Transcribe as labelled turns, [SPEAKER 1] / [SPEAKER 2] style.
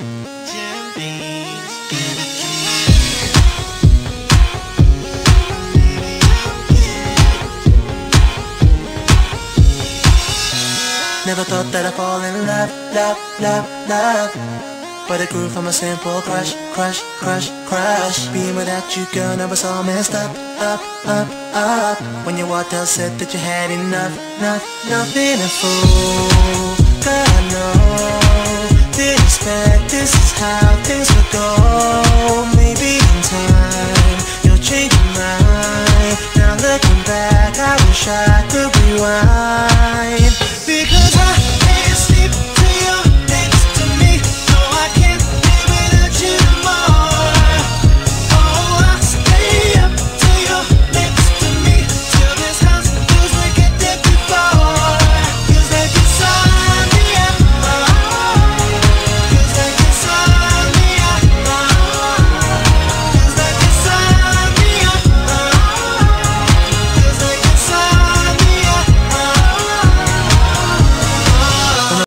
[SPEAKER 1] Never thought that I'd fall in love, love, love, love. But it grew from a simple crush, crush, crush, crush. Being without you, girl, never saw me stop, up, up, up, up. When you walked out, said that you had enough, enough, nothing to fool. How things would go. Maybe in time, you'll change your mind. Now looking back, I wish I could rewind.